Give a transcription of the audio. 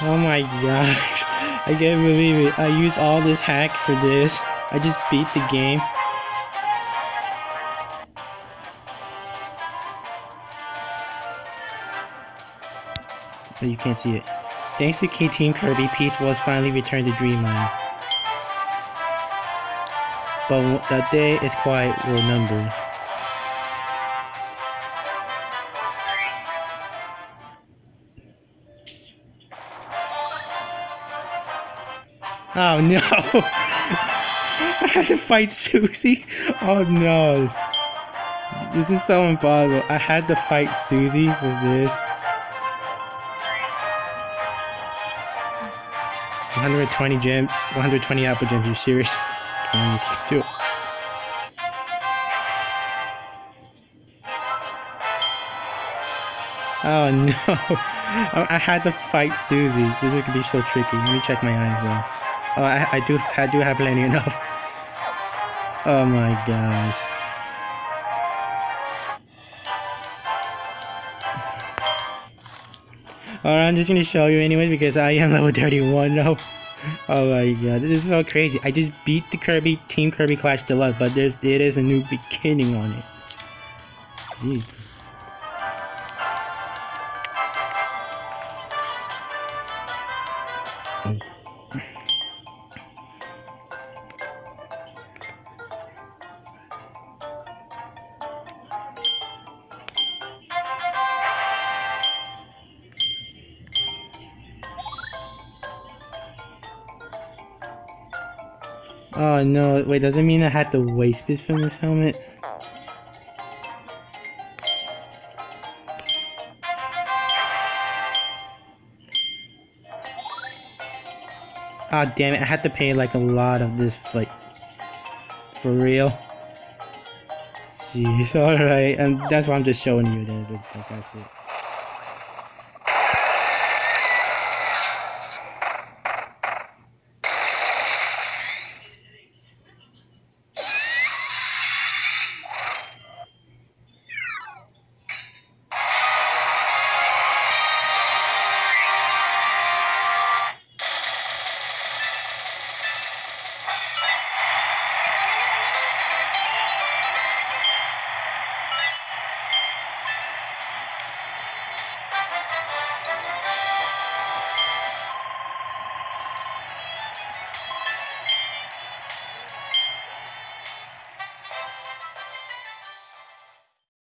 Oh my gosh. I can't believe it. I used all this hack for this. I just beat the game. But you can't see it. Thanks to K Team Kirby, Peach was finally returned to Dreamland. But that day is quite remembered. Oh no! I had to fight Susie? Oh no. This is so impossible. I had to fight Susie with this. 120 gem, 120 apple gems, you serious? Can do it? Oh no! I had to fight Susie. This is gonna be so tricky. Let me check my items though. Oh, I, I do, I do have plenty enough. Oh my gosh. Alright, I'm just gonna show you anyway because I am level 31 now. Oh my god, this is so crazy. I just beat the Kirby Team Kirby Clash Deluxe, but there's it is a new beginning on it. Jeez. Oh no, wait, does it mean I had to waste this from this helmet? Ah, oh, damn it, I had to pay like a lot of this, like, for real. Jeez, alright, and that's why I'm just showing you that, like, that's it.